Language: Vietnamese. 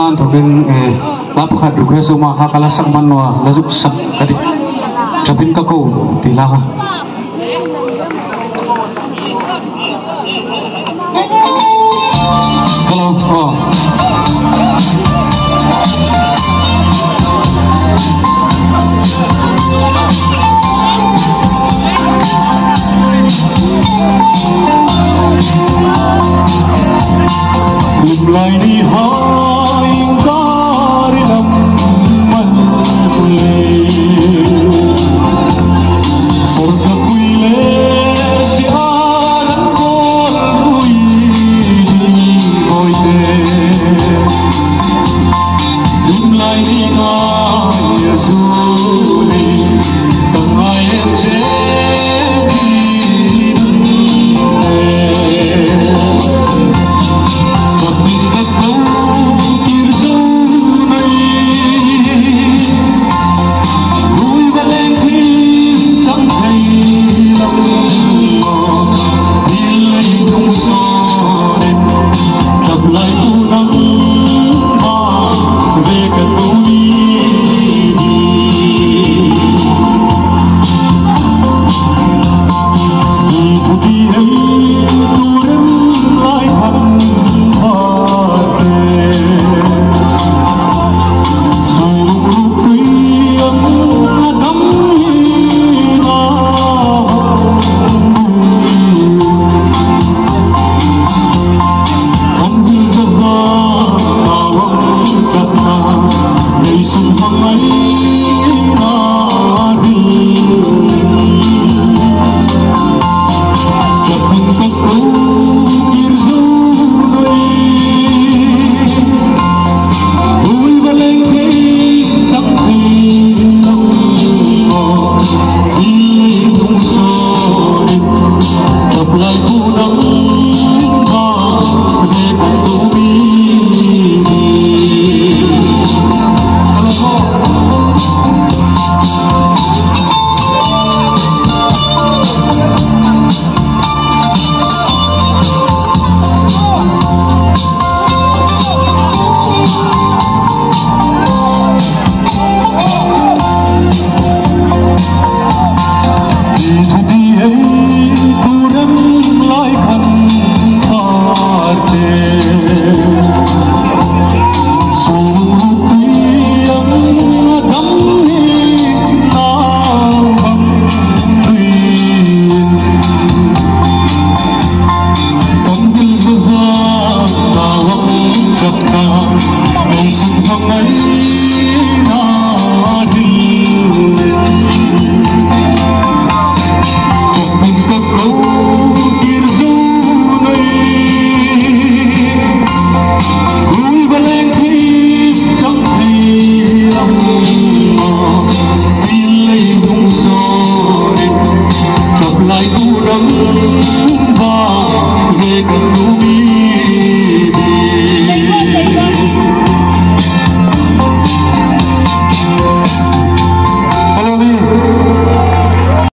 man to bin eh lapakhat du kheso ma ha kala sak man wa lazuk sak kadi chapin ka ko pila ha Thank you. more. đắm vào về cùng đủ biết